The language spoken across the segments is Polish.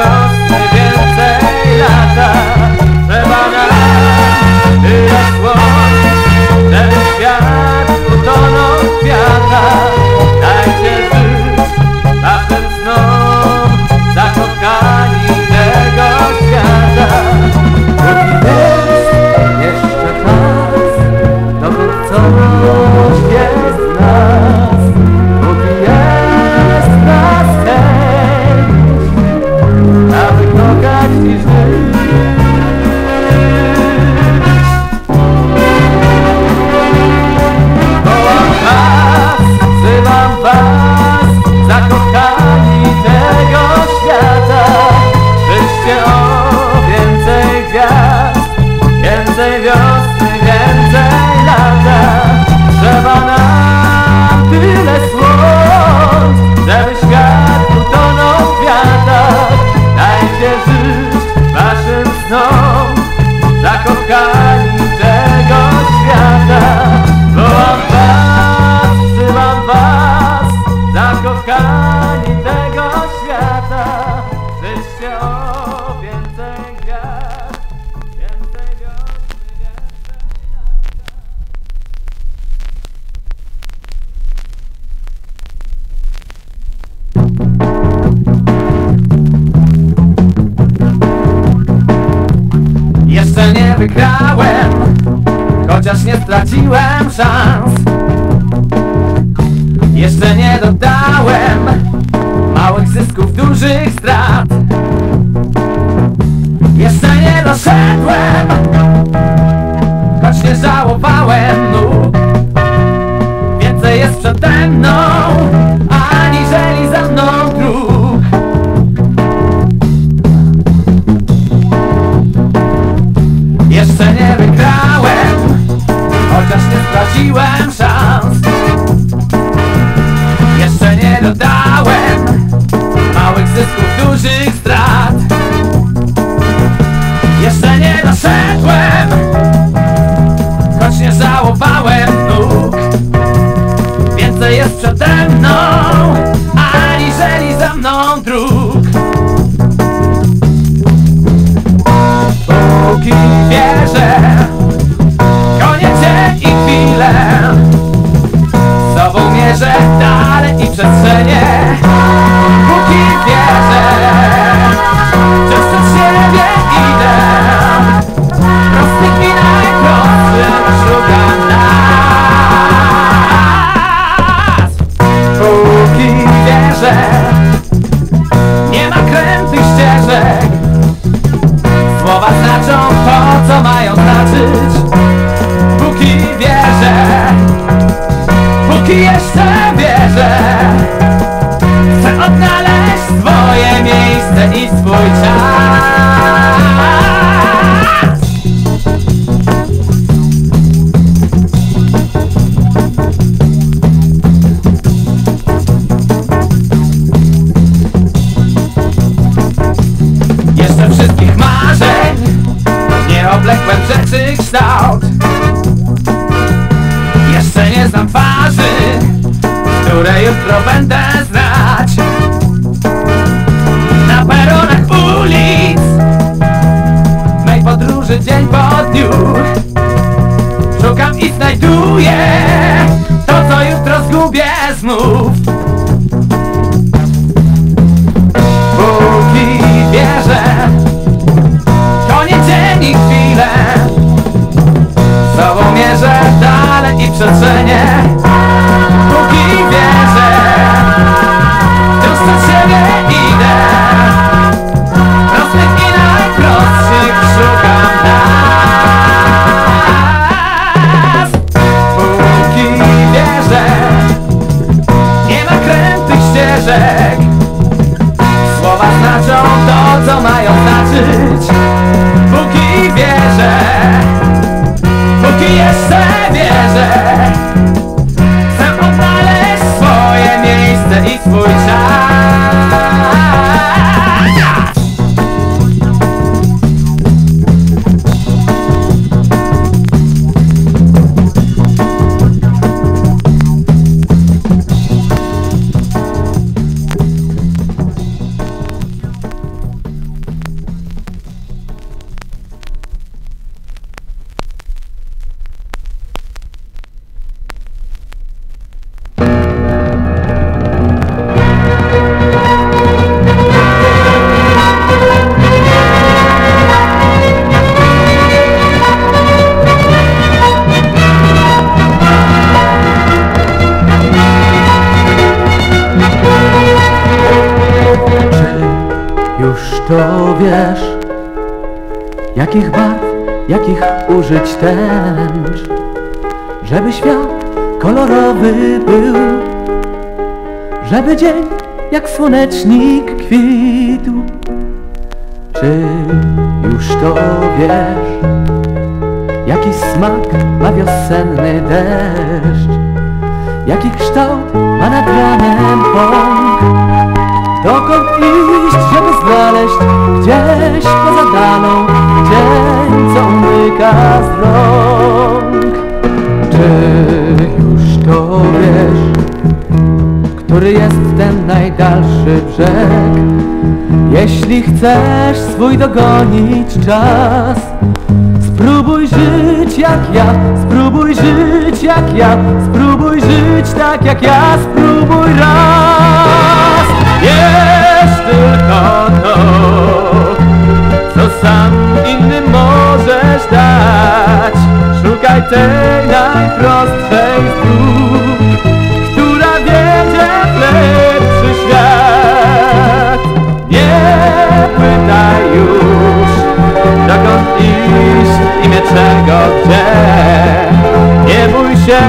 your you 自己。kolorowy był, żeby dzień jak słonecznik kwitł. Czy już to wiesz, jaki smak ma wiosenny deszcz, jaki kształt ma nad ranem pąk? Dokąd iść, żeby znaleźć gdzieś poza daną dzień, co umyka z rąk? Czy to wiesz Który jest ten najdalszy brzeg. Jeśli chcesz swój dogonić czas Spróbuj żyć jak ja, spróbuj żyć jak ja Spróbuj żyć tak jak ja, spróbuj raz. Wiesz tylko to, co sam innym możesz dać. Szukaj tej najprostszej gdzie. Nie bój się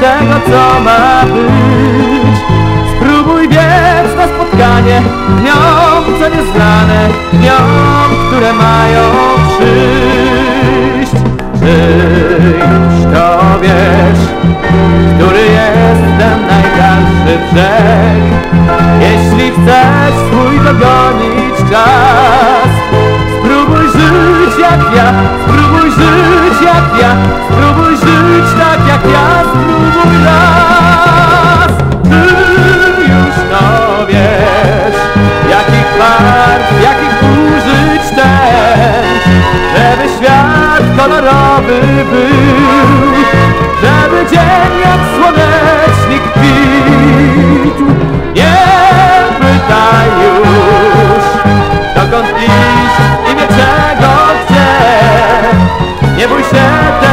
tego, co ma być. Spróbuj biec na spotkanie dniom, co nieznane, dniom, które mają przyjść. Już to wiesz, który jest ten najdalszy brzeg. Jeśli chcesz swój dogonić czas, jak ja, spróbuj żyć jak ja, spróbuj żyć tak jak ja, spróbuj raz. Ty już to wiesz, jakich barw, jakich użyć ten, żeby świat kolorowy był, żeby dzień jak słonecznik kwitł. Nie bój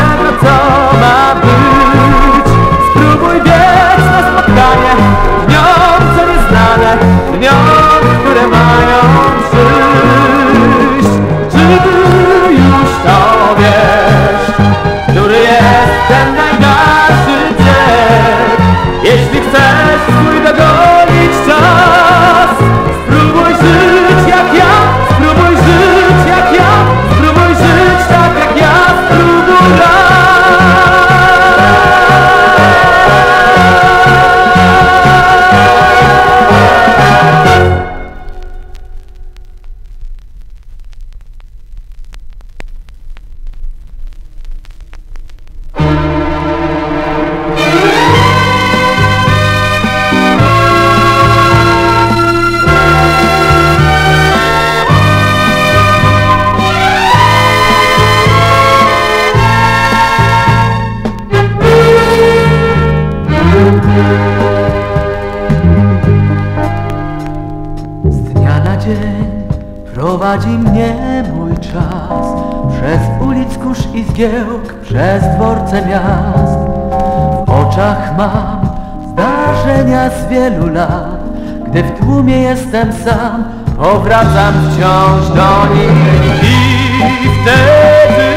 mój czas. Przez ulic kurz i zgiełk, przez dworce miast. W oczach mam zdarzenia z wielu lat. Gdy w tłumie jestem sam, powracam wciąż do nich. I wtedy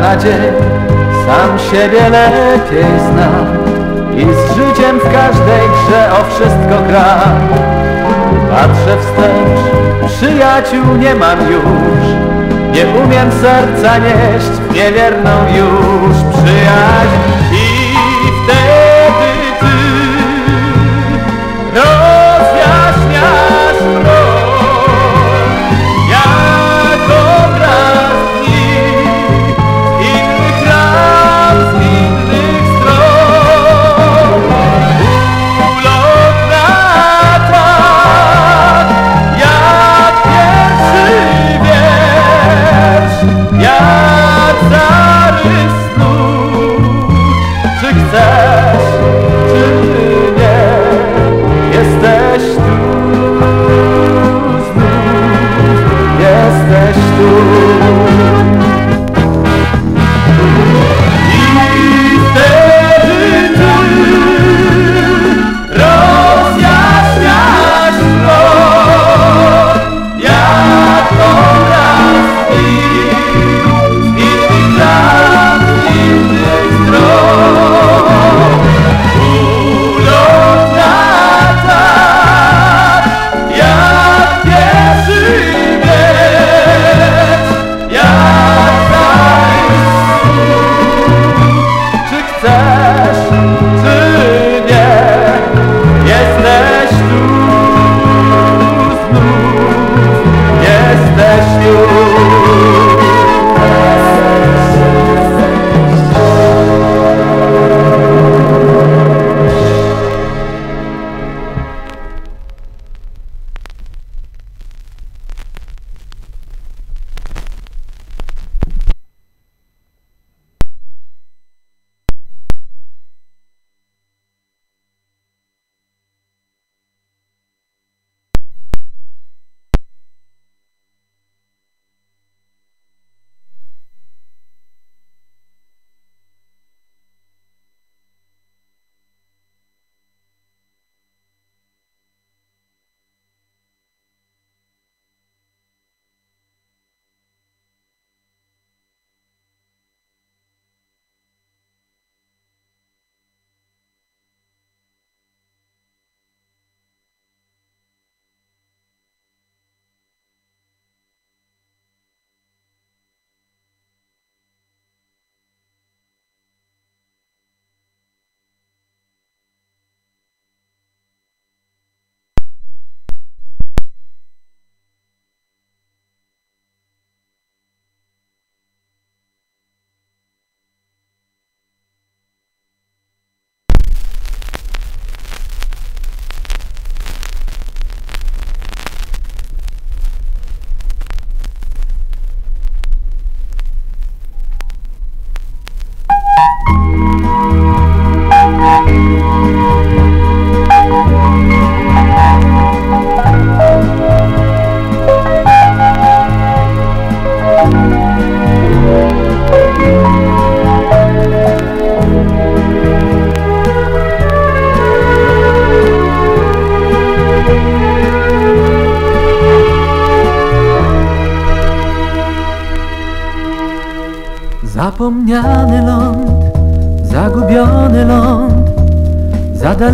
na dzień sam siebie lepiej znam I z życiem w każdej grze o wszystko gram Patrzę wstecz, przyjaciół nie mam już Nie umiem serca nieść niewierną już przyjaźń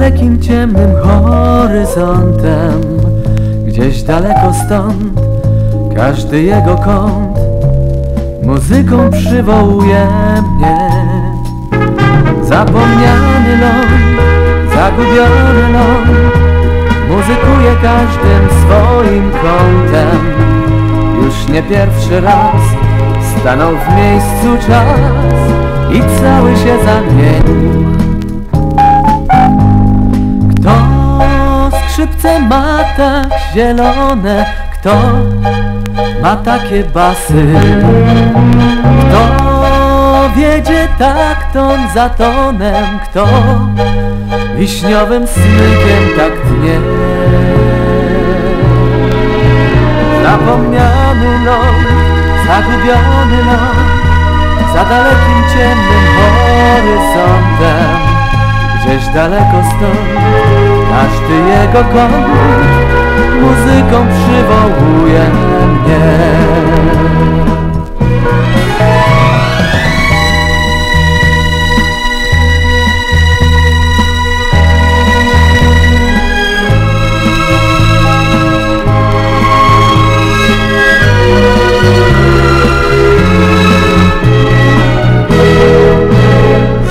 dalekim ciemnym horyzontem. Gdzieś daleko stąd, każdy jego kąt Muzyką przywołuje mnie. Zapomniany ląd, zagubiony ląd Muzykuje każdym swoim kątem. Już nie pierwszy raz Stanął w miejscu czas I cały się zamienił skrzypce ma tak zielone. Kto ma takie basy? Kto wiedzie tak ton za tonem? Kto wiśniowym smykiem tak tnie? Zapomniany ląd, zagubiony ląd Za dalekim ciemnym horyzontem Gdzieś daleko stąd każdy jego kąt Muzyką przywołuje mnie.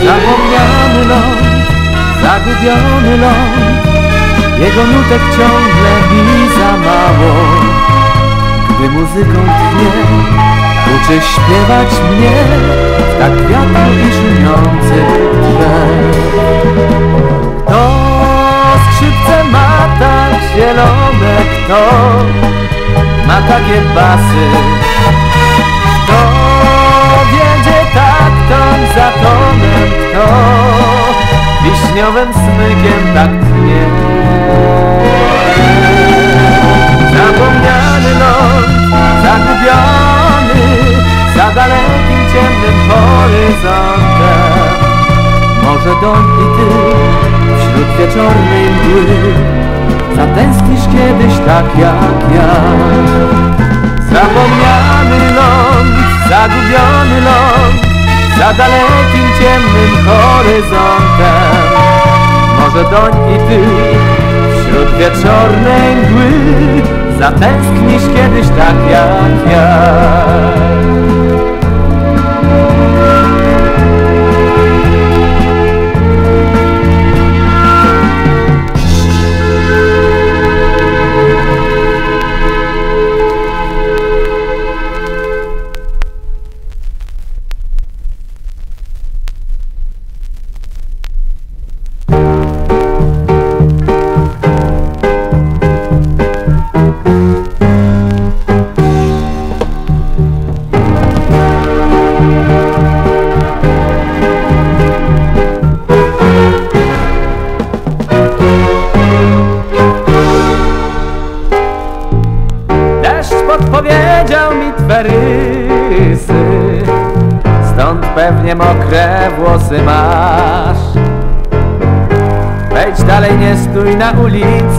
Zapomniany ląd, zagubiony ląd Jego nutek ciągle mi za mało. Gdy muzyką tchnie, uczy śpiewać mnie W tak wiatru i szumiących drzew Kto skrzypce ma tak zielone, kto ma takie basy. Kto wiedzie tak ton za tonem Kto wiśniowym smykiem tak tnie horyzontem Może doń i ty wśród wieczornej mgły Zatęsknisz kiedyś tak jak ja. Zapomniany ląd, zagubiony ląd Za dalekim ciemnym horyzontem. Może doń i ty wśród wieczornej mgły Zatęsknisz kiedyś tak jak ja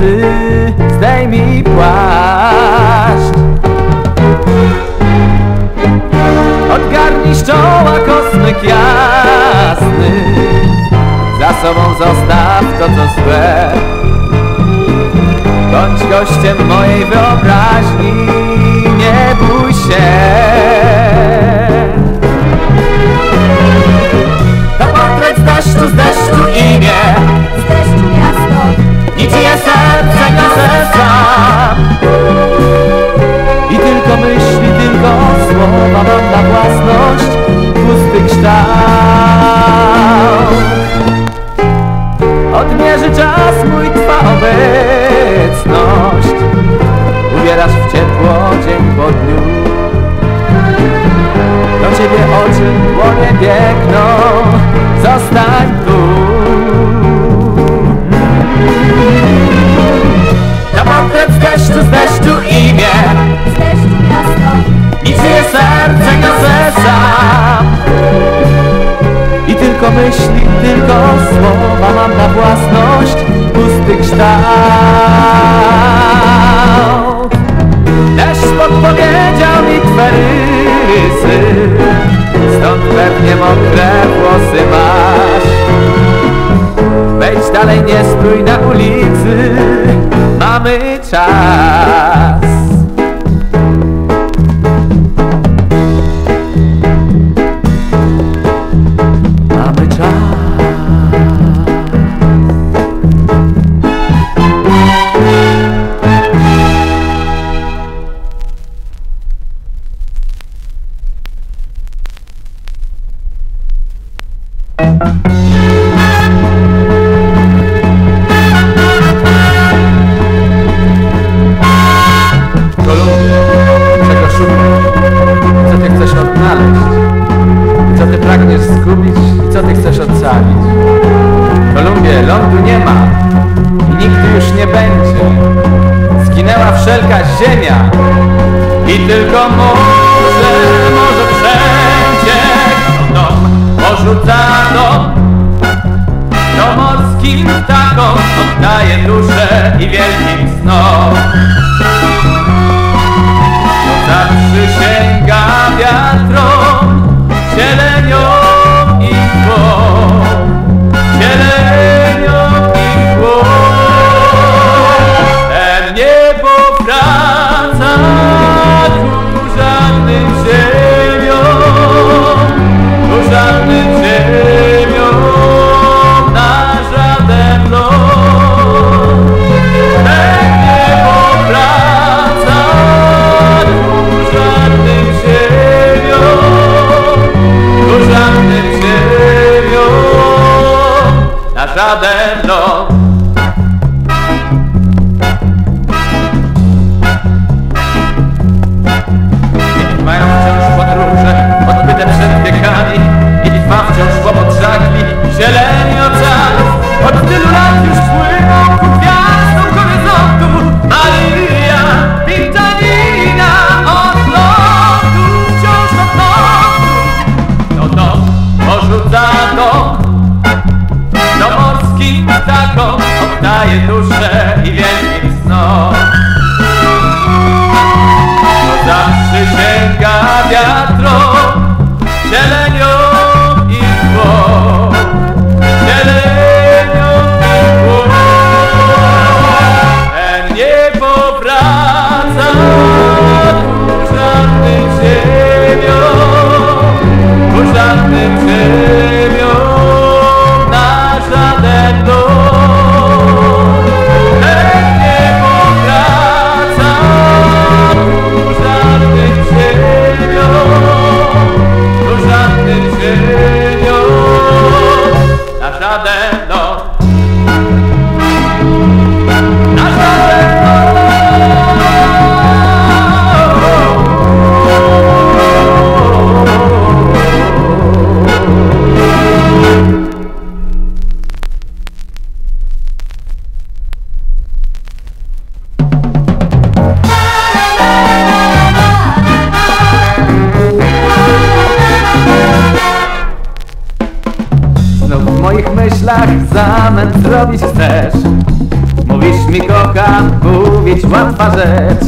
fazer. that mówić łatwa rzecz.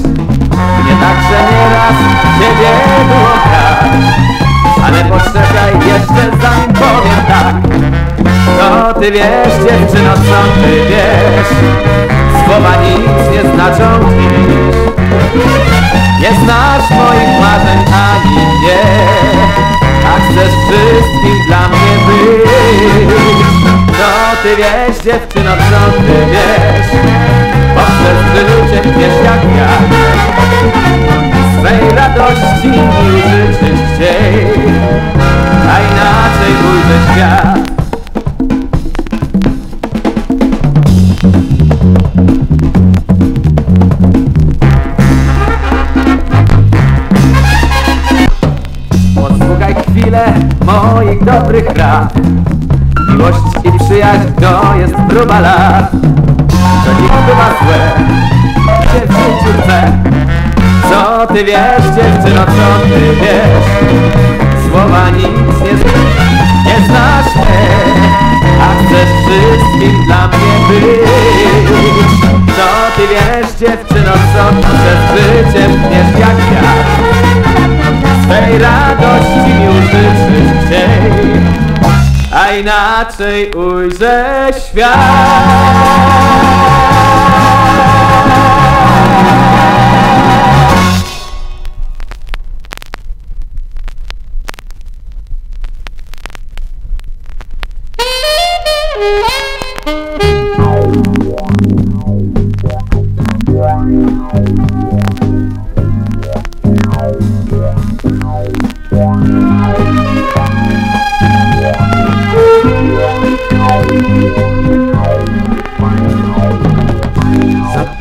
Mnie także nieraz ciebie było tak Ale poczekaj jeszcze zanim powiem tak. Co ty wiesz dziewczyno, co ty wiesz. Słowa nic nie znaczą dziś. Nie znasz moich marzeń ani nie A chcesz wszystkim dla mnie być. Co ty wiesz dziewczyno, co ty wiesz Poprzez życie wiesz jak ja. Swej radości mi życzyć chciej A inaczej ujrzeć świat. Posłuchaj chwilę moich dobrych rad. Miłość i przyjaźń to jest próba lat To nikt bywa złe. Się Co ty wiesz dziewczyno, co ty wiesz? Słowa nic nie, nie znasz mnie A chcesz wszystkim dla mnie być. Co ty wiesz dziewczyno, co przed życiem wiesz jak ja Swej radości mi użyć szybciej A inaczej ujrzę świat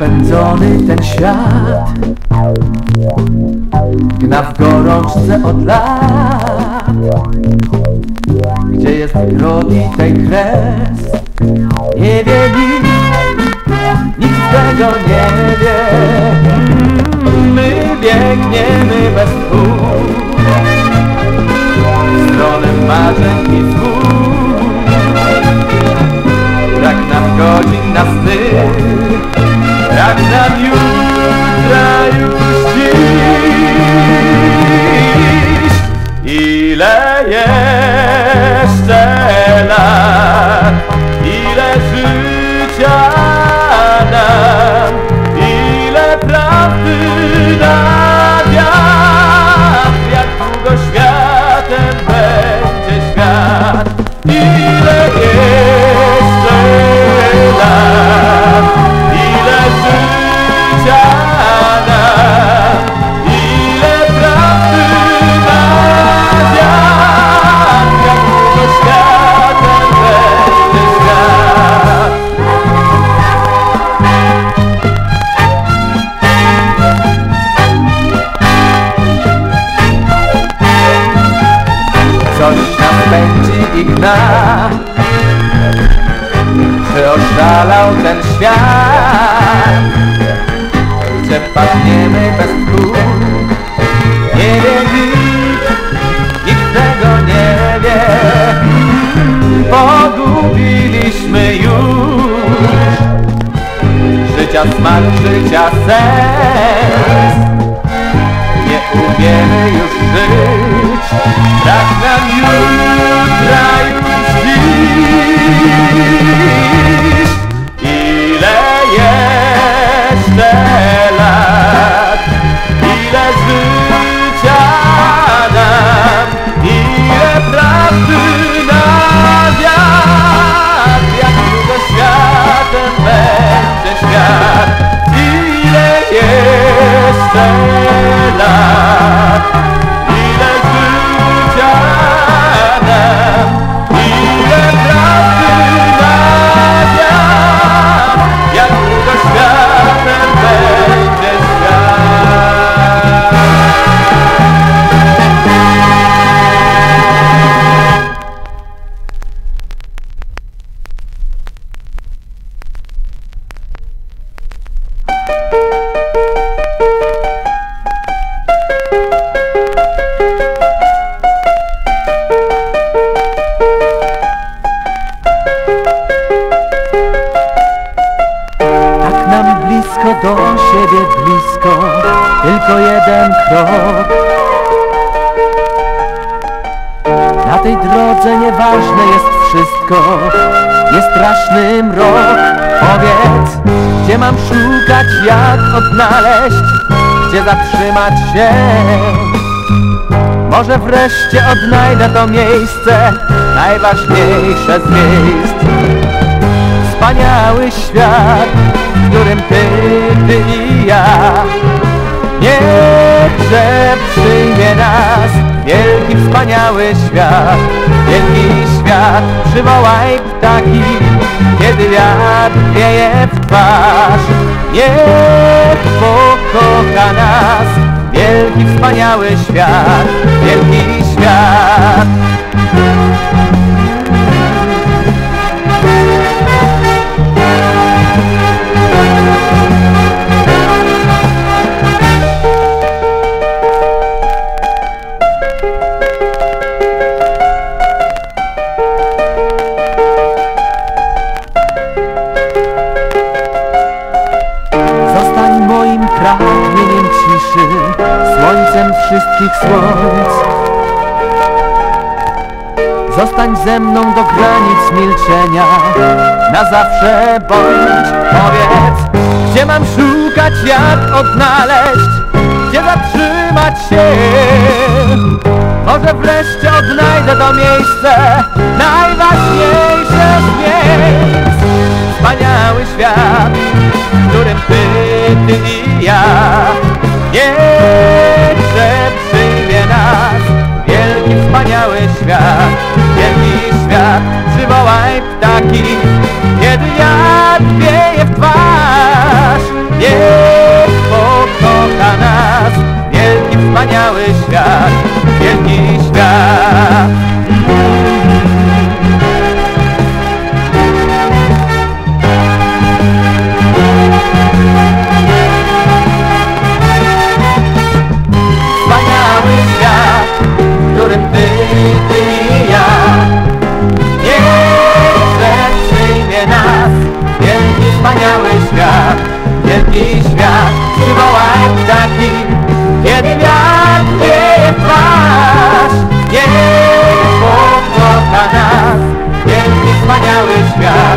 Zapędzony ten świat. Gna w gorączce od lat. Gdzie jest drogi tej kres? Nie wie nikt Nikt tego nie wie Czy oszalał ten świat. Gdzie padniemy bez tchu Nie wie nikt, nikt tego nie wie. Pogubiliśmy już. Życia smak, życia sens umiemy już żyć. Brak nam jutra już dziś. Ile jeszcze lat? Ile życia nam Ile prawdy na wiatr? Jak długo światem będzie świat? Ile jeszcze zatrzymać się. Może wreszcie odnajdę to miejsce Najważniejsze z miejsc. Wspaniały świat, w którym ty, ty i ja. Niechże przyjmie nas wielki, wspaniały świat. Wielki świat, przywołaj ptaki, kiedy wiatr wieje w twarz Niech pokocha nas wielki, wspaniały świat Wielki świat wszystkich słońc. Zostań ze mną do granic milczenia. Na zawsze bądź Powiedz, gdzie mam szukać, jak odnaleźć Gdzie zatrzymać się. Może wreszcie odnajdę to miejsce Najważniejsze z miejsc. Wspaniały świat, w którym ty, ty i ja Niechże świat, przywołaj ptaki Kiedy wiatr wieje w twarz. Niech pokocha nas Wielki, wspaniały świat Wielki świat Yeah.